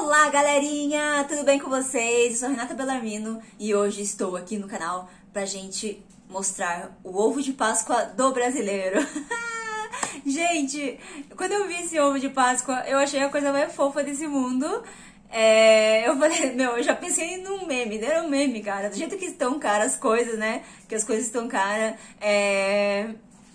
Olá, galerinha! Tudo bem com vocês? Eu sou Renata Bellarmino e hoje estou aqui no canal pra gente mostrar o ovo de Páscoa do brasileiro. gente, quando eu vi esse ovo de Páscoa, eu achei a coisa mais fofa desse mundo. É, eu falei, meu, eu já pensei num meme, não era um meme, cara. Do jeito que estão caras as coisas, né? Que as coisas estão caras. É,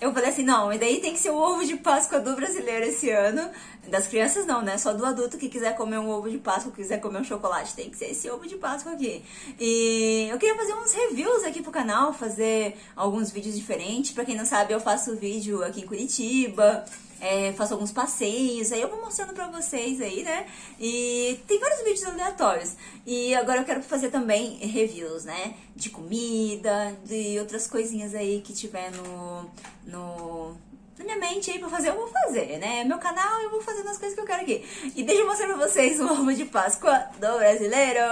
eu falei assim, não, e daí tem que ser o ovo de Páscoa do brasileiro esse ano. Das crianças não, né? Só do adulto que quiser comer um ovo de Páscoa, quiser comer um chocolate, tem que ser esse ovo de Páscoa aqui. E eu queria fazer uns reviews aqui pro canal, fazer alguns vídeos diferentes. Pra quem não sabe, eu faço vídeo aqui em Curitiba é, faço alguns passeios, aí eu vou mostrando pra vocês aí, né? E tem vários vídeos aleatórios. E agora eu quero fazer também reviews, né? De comida, de outras coisinhas aí que tiver no, no, na minha mente aí pra fazer, eu vou fazer, né? Meu canal, eu vou fazendo as coisas que eu quero aqui. E deixa eu mostrar pra vocês o ovo de Páscoa do brasileiro!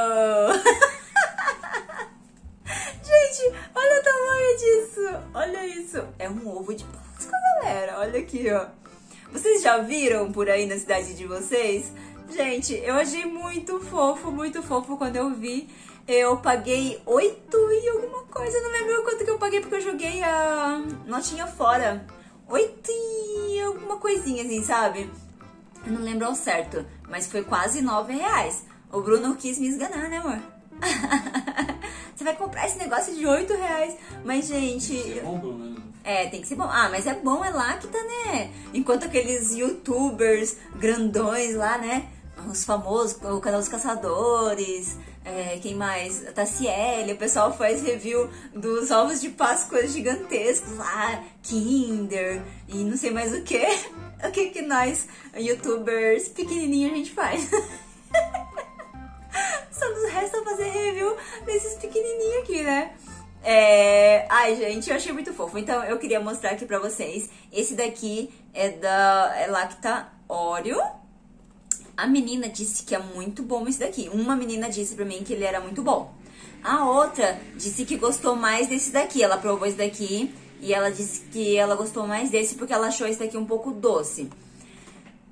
Gente, olha o tamanho disso! Olha isso! É um ovo de Páscoa, galera! Olha aqui, ó. Vocês já viram por aí na cidade de vocês? Gente, eu achei muito fofo, muito fofo quando eu vi. Eu paguei 8 e alguma coisa, não lembro quanto que eu paguei porque eu joguei a notinha fora. 8 e alguma coisinha assim, sabe? Eu não lembro ao certo, mas foi quase 9 reais. O Bruno quis me esganar, né, amor? Você vai comprar esse negócio de 8 reais. Mas, gente. É bom, pelo menos. É, tem que ser bom. Ah, mas é bom, é tá, né? Enquanto aqueles youtubers grandões lá, né? Os famosos, o canal dos caçadores, é, quem mais? A Tassiele, o pessoal faz review dos ovos de Páscoa gigantescos lá, Kinder e não sei mais o que. O que que nós, youtubers pequenininhos, a gente faz? Só nos resta fazer review desses pequenininhos aqui, né? É... Ai, gente, eu achei muito fofo. Então, eu queria mostrar aqui pra vocês. Esse daqui é da é Lacta Oreo. A menina disse que é muito bom esse daqui. Uma menina disse pra mim que ele era muito bom. A outra disse que gostou mais desse daqui. Ela provou esse daqui e ela disse que ela gostou mais desse porque ela achou esse daqui um pouco doce.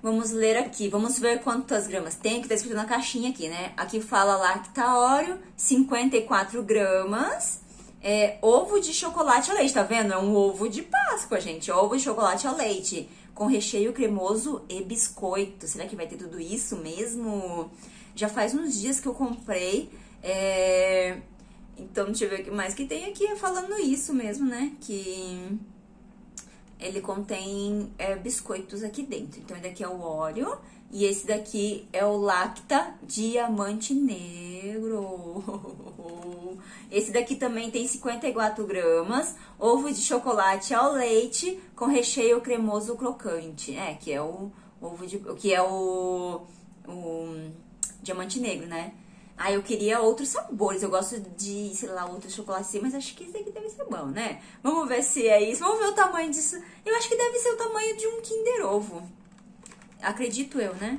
Vamos ler aqui, vamos ver quantas gramas tem, que tá escrito na caixinha aqui, né? Aqui fala Lacta Oreo, 54 gramas é, ovo de chocolate ao leite, tá vendo? É um ovo de Páscoa, gente. Ovo de chocolate ao leite, com recheio cremoso e biscoito. Será que vai ter tudo isso mesmo? Já faz uns dias que eu comprei. É... Então, deixa eu ver o que mais que tem aqui falando isso mesmo, né? Que ele contém é, biscoitos aqui dentro. Então, esse daqui é o óleo e esse daqui é o Lacta Diamante Negro. Esse daqui também tem 54 gramas, ovo de chocolate ao leite com recheio cremoso crocante. É, que é o ovo de, que é o, o diamante negro, né? Ah, eu queria outros sabores. Eu gosto de, sei lá, outros chocolates, mas acho que esse aqui deve ser bom, né? Vamos ver se é isso. Vamos ver o tamanho disso. Eu acho que deve ser o tamanho de um Kinder Ovo. Acredito eu, né?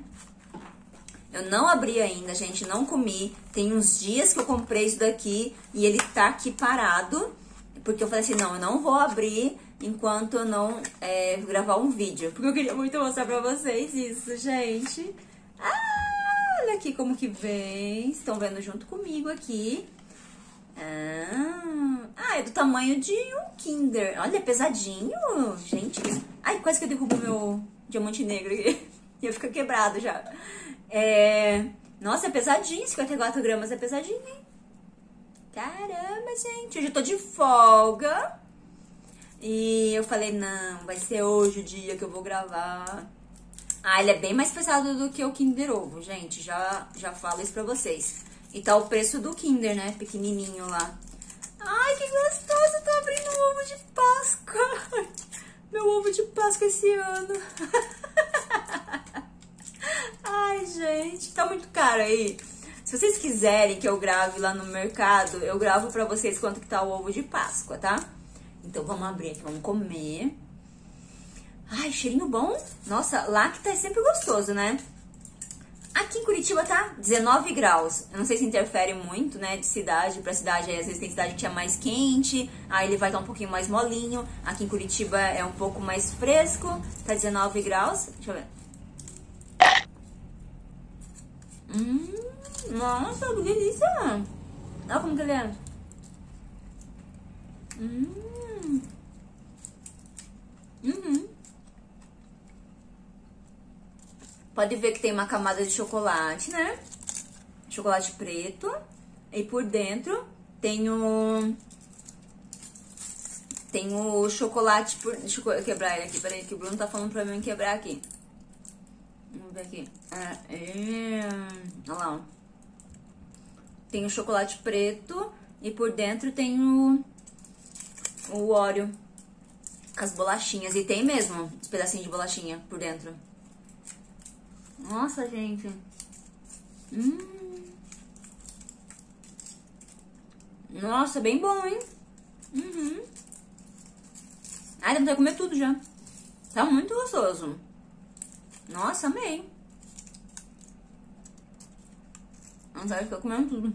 Eu não abri ainda, gente, não comi. Tem uns dias que eu comprei isso daqui e ele tá aqui parado. Porque eu falei assim, não, eu não vou abrir enquanto eu não é, gravar um vídeo. Porque eu queria muito mostrar pra vocês isso, gente. Ah, olha aqui como que vem. Estão vendo junto comigo aqui. Ah, ah, é do tamanho de um Kinder. Olha, pesadinho, gente. Ai, quase que eu derrubo meu diamante negro aqui. Ia ficar quebrado já. É... Nossa, é pesadinho, 54 gramas é pesadinho, hein? Caramba, gente, hoje eu tô de folga. E eu falei, não, vai ser hoje o dia que eu vou gravar. Ah, ele é bem mais pesado do que o Kinder Ovo, gente. Já, já falo isso pra vocês. E tá o preço do Kinder, né? Pequenininho lá. Ai, que gostoso! Tô abrindo ovo de Páscoa. Meu ovo de Páscoa esse ano. Gente, tá muito caro aí. Se vocês quiserem que eu grave lá no mercado, eu gravo pra vocês quanto que tá o ovo de Páscoa, tá? Então vamos abrir aqui, vamos comer. Ai, cheirinho bom. Nossa, lacta é sempre gostoso, né? Aqui em Curitiba tá 19 graus. Eu não sei se interfere muito, né, de cidade pra cidade. Aí, às vezes tem cidade que é mais quente, aí ele vai estar tá um pouquinho mais molinho. Aqui em Curitiba é um pouco mais fresco, tá 19 graus. Deixa eu ver. Hum, nossa, que delícia! Olha como que ele é. Hum. Uhum. Pode ver que tem uma camada de chocolate, né? Chocolate preto. E por dentro tem o... Tem o chocolate por... Deixa eu quebrar ele aqui, peraí, que o Bruno tá falando pra mim quebrar aqui. Vamos ver aqui. Ah, é... Olha lá, ó. Tem o chocolate preto e por dentro tem o... O óleo com as bolachinhas. E tem mesmo os pedacinhos de bolachinha por dentro. Nossa, gente. Hum. Nossa, bem bom, hein? Uhum. Ai, dá pra comer tudo já. Tá muito gostoso. Nossa, amei. Não sabe ficar comendo tudo.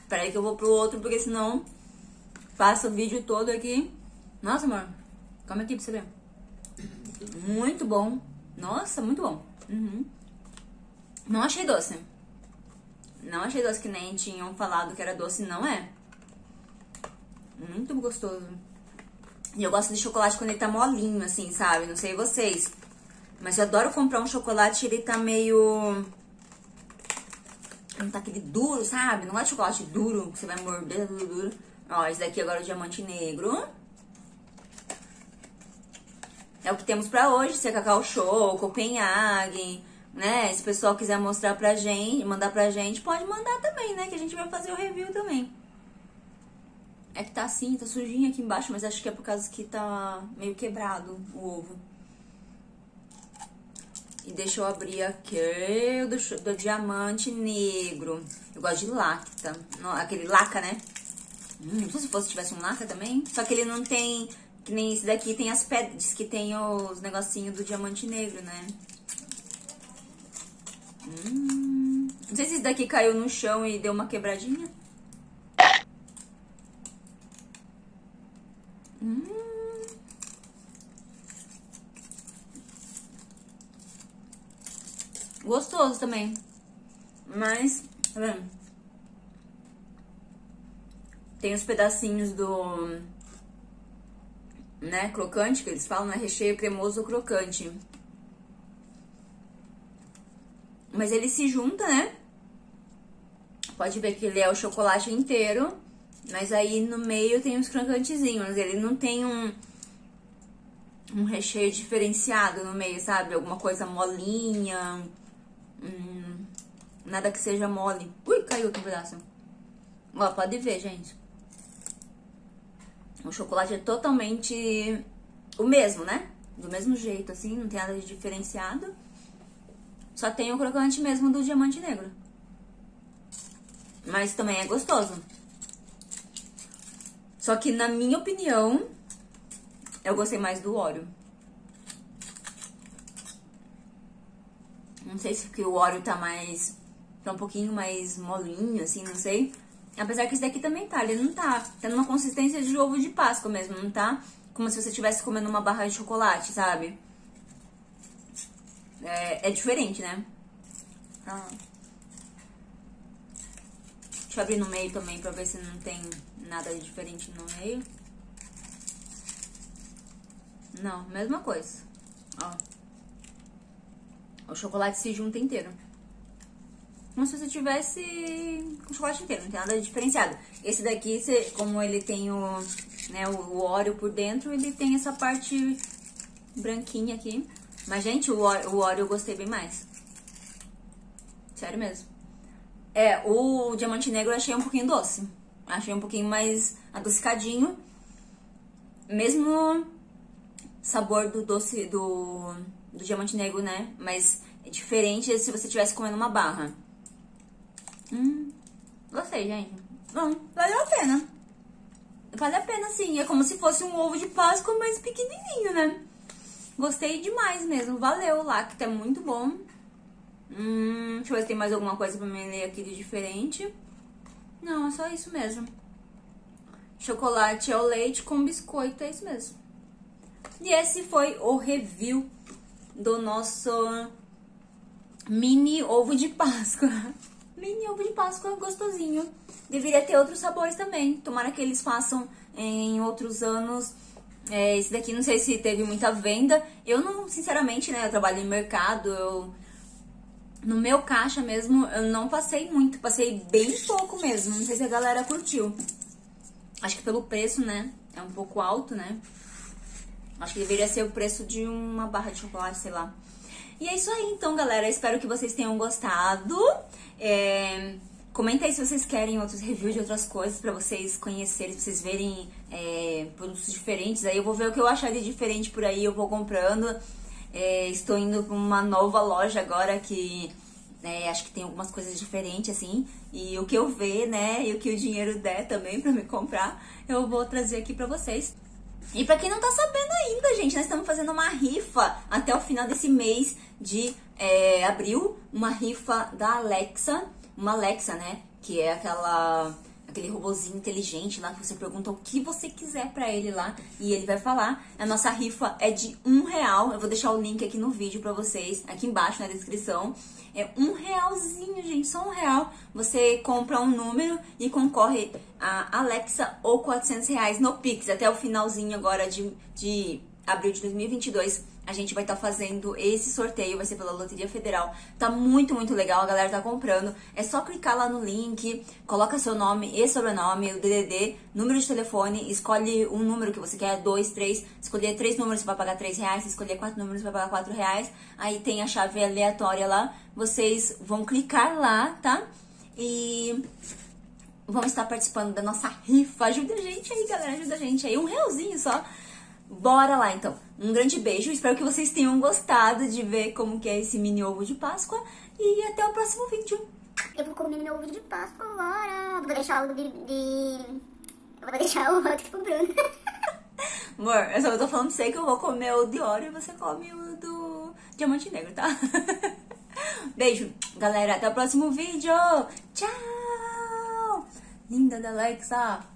Espera aí que eu vou pro outro, porque senão passa o vídeo todo aqui. Nossa, amor. Come aqui pra você ver. Muito bom. Nossa, muito bom. Uhum. Não achei doce. Não achei doce que nem tinham falado que era doce, não é. Muito gostoso. E eu gosto de chocolate quando ele tá molinho, assim, sabe? Não sei vocês. Mas eu adoro comprar um chocolate ele tá meio... Não tá aquele duro, sabe? Não é chocolate duro, que você vai morder tudo duro. Ó, esse daqui agora é o diamante negro. É o que temos pra hoje, se é Cacau Show, Copenhague né? Se o pessoal quiser mostrar pra gente, mandar pra gente, pode mandar também, né? Que a gente vai fazer o review também. É que tá assim, tá sujinho aqui embaixo, mas acho que é por causa que tá meio quebrado o ovo. E deixa eu abrir aqui do, do diamante negro. Eu gosto de lacta. Aquele laca, né? Hum, se fosse tivesse um laca também. Só que ele não tem... Que nem esse daqui tem as pedras que tem os negocinhos do diamante negro, né? Hum, não sei se esse daqui caiu no chão e deu uma quebradinha. Hum. Gostoso também. Mas, tá vendo? Tem os pedacinhos do... Né, crocante, que eles falam, né? Recheio cremoso crocante. Mas ele se junta, né? Pode ver que ele é o chocolate inteiro. Mas aí no meio tem os crocantezinhos. Ele não tem um, um recheio diferenciado no meio, sabe? Alguma coisa molinha. Nada que seja mole. Ui, caiu outro pedaço. Ó, pode ver, gente. O chocolate é totalmente o mesmo, né? Do mesmo jeito, assim, não tem nada de diferenciado. Só tem o crocante mesmo do diamante negro. Mas também é gostoso. Só que, na minha opinião, eu gostei mais do óleo. Não sei se o óleo tá mais... Tá um pouquinho mais molinho, assim, não sei. Apesar que esse daqui também tá, ele não tá. Tá numa consistência de ovo de Páscoa mesmo, não tá? Como se você estivesse comendo uma barra de chocolate, sabe? É, é diferente, né? Ah. Deixa eu abrir no meio também pra ver se não tem nada diferente no meio. Não, mesma coisa. Ó. O chocolate se junta inteiro. Como se você tivesse com chocolate inteiro, não tem nada diferenciado. Esse daqui, você, como ele tem o, né, o óleo por dentro, ele tem essa parte branquinha aqui. Mas, gente, o óleo, o óleo eu gostei bem mais. Sério mesmo. É, o diamante negro eu achei um pouquinho doce. Achei um pouquinho mais adocicadinho. Mesmo sabor do doce do, do diamante negro, né? Mas é diferente se você estivesse comendo uma barra. Hum, gostei, gente. Bom, valeu a pena. Vale a pena, sim. É como se fosse um ovo de Páscoa, mas pequenininho, né? Gostei demais mesmo. Valeu, Lacta, é muito bom. Hum, deixa eu ver se tem mais alguma coisa pra me ler aqui de diferente. Não, é só isso mesmo. Chocolate ao leite com biscoito, é isso mesmo. E esse foi o review do nosso mini ovo de Páscoa. Mini ovo de Páscoa gostosinho. Deveria ter outros sabores também. Tomara que eles façam em outros anos. É, esse daqui não sei se teve muita venda. Eu não, sinceramente, né? Eu trabalho em mercado, eu no meu caixa mesmo, eu não passei muito, passei bem pouco mesmo. Não sei se a galera curtiu. Acho que pelo preço, né? É um pouco alto, né? Acho que deveria ser o preço de uma barra de chocolate, sei lá. E é isso aí, então, galera. Espero que vocês tenham gostado. É... Comenta aí se vocês querem outros reviews de outras coisas para vocês conhecerem, pra vocês verem é, produtos diferentes. Aí eu vou ver o que eu achar de diferente por aí, eu vou comprando. É, estou indo para uma nova loja agora que é, acho que tem algumas coisas diferentes, assim. E o que eu ver, né, e o que o dinheiro der também para me comprar, eu vou trazer aqui para vocês. E para quem não tá sabendo ainda, gente, nós estamos fazendo uma rifa até o final desse mês de é, abril. Uma rifa da Alexa. Uma Alexa, né? Que é aquela aquele robozinho inteligente lá que você pergunta o que você quiser para ele lá e ele vai falar. A nossa rifa é de um real. Eu vou deixar o link aqui no vídeo para vocês, aqui embaixo na descrição. É um realzinho, gente, só um real. Você compra um número e concorre a Alexa ou 400 reais no Pix até o finalzinho agora de, de abril de 2022 a gente vai estar tá fazendo esse sorteio, vai ser pela Loteria Federal. Tá muito, muito legal, a galera tá comprando. É só clicar lá no link, coloca seu nome e sobrenome, o DDD, número de telefone, escolhe um número que você quer, dois, três. Escolher três números, você vai pagar três reais. Escolher quatro números, você vai pagar quatro reais. Aí tem a chave aleatória lá. Vocês vão clicar lá, tá? E vão estar participando da nossa rifa. Ajuda a gente aí, galera, ajuda a gente aí. Um realzinho só. Bora lá então. Um grande beijo, espero que vocês tenham gostado de ver como que é esse mini ovo de Páscoa e até o próximo vídeo. Eu vou comer meu ovo de Páscoa agora. Vou deixar o de... de... Eu vou deixar o outro pro Bruno. Amor, eu só tô falando pra você que eu vou comer o de ouro e você come o do diamante negro, tá? Beijo, galera. Até o próximo vídeo. Tchau! Linda da Alexa.